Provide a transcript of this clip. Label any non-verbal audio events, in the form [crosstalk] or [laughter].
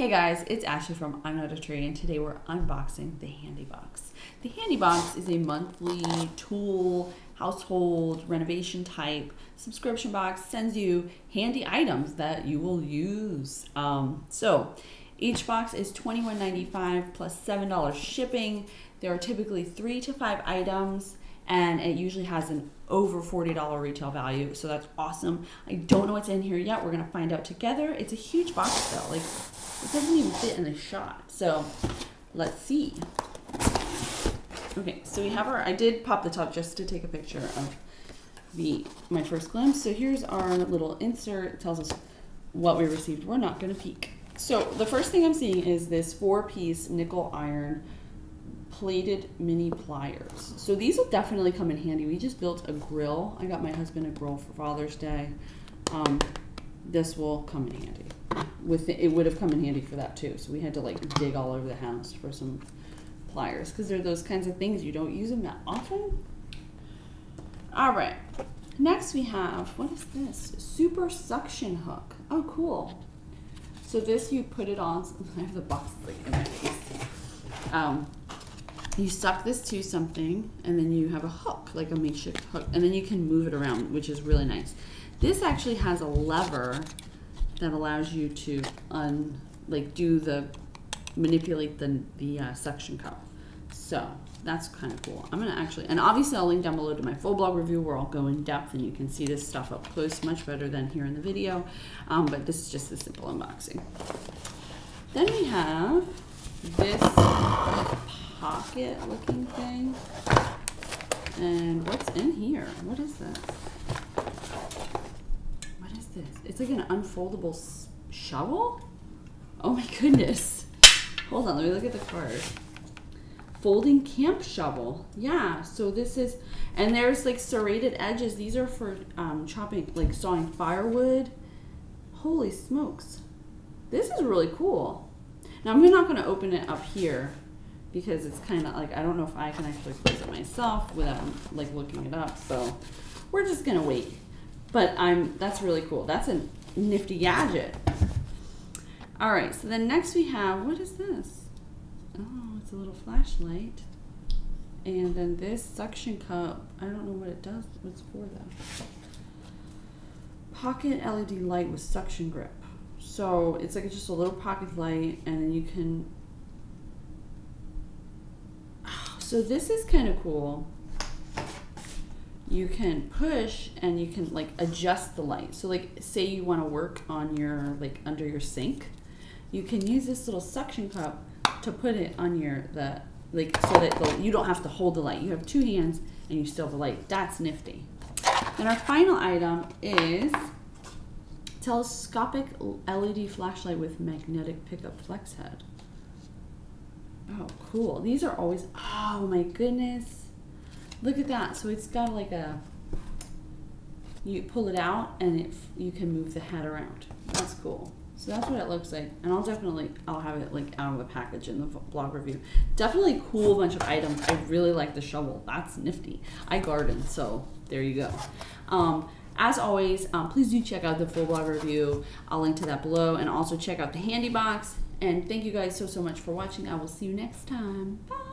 Hey guys, it's Asheli from I'm Not a Tree, and today we're unboxing the Handy Box. The Handy Box is a monthly tool, household renovation type subscription box. Sends you handy items that you will use. Um, so each box is $21.95 plus $7 shipping. There are typically three to five items and it usually has an over $40 retail value so that's awesome. I don't know what's in here yet. We're gonna find out together. It's a huge box though. Like it doesn't even fit in the shot. So let's see. Okay so we have our i did pop the top just to take a picture of the my first glimpse. So here's our little insert. It tells us what we received. We're not gonna peek. So the first thing i'm seeing is this four piece nickel iron plated mini pliers. So these will definitely come in handy. We just built a grill. I got my husband a grill for Father's Day. Um, this will come in handy. With the, it would have come in handy for that too. So we had to like dig all over the house for some pliers because they're those kinds of things you don't use them that often. All right. Next we have what is this? Super suction hook. Oh, cool. So this you put it on. [laughs] I have the box like in my face. Um, you suck this to something and then you have a hook like a makeshift hook and then you can move it around which is really nice. This actually has a lever that allows you to un like do the manipulate the the uh, suction cup. So that's kind of cool. I'm gonna actually and obviously i'll link down below to my full blog review where i'll go in depth and you can see this stuff up close much better than here in the video. Um, but this is just a simple unboxing. Then we have this pocket looking thing. And what's in here? What is this? What is this? It's like an unfoldable shovel? Oh my goodness. Hold on, let me look at the card. Folding camp shovel. Yeah, so this is, and there's like serrated edges. These are for um, chopping, like sawing firewood. Holy smokes. This is really cool. Now I'm not going to open it up here because it's kind of like I don't know if I can actually close it myself without like looking it up. So we're just gonna wait. But I'm that's really cool. That's a nifty gadget. All right. So then next we have what is this? Oh, it's a little flashlight. And then this suction cup. I don't know what it does. What's for though? Pocket LED light with suction grip. So it's like just a little pocket light, and then you can so this is kind of cool. You can push and you can like adjust the light. So like say you want to work on your like under your sink, you can use this little suction cup to put it on your the like so that the, you don't have to hold the light. You have two hands and you still have the light. That's nifty. And our final item is telescopic LED flashlight with magnetic pickup flex head. Oh, cool. These are always, oh my goodness. Look at that. So it's got like a, you pull it out and it, you can move the head around. That's cool. So that's what it looks like. And I'll definitely, I'll have it like out of the package in the blog review. Definitely cool bunch of items. I really like the shovel. That's nifty. I garden, so there you go. Um, as always, um, please do check out the full blog review. I'll link to that below and also check out the handy box and thank you guys so, so much for watching. I will see you next time. Bye.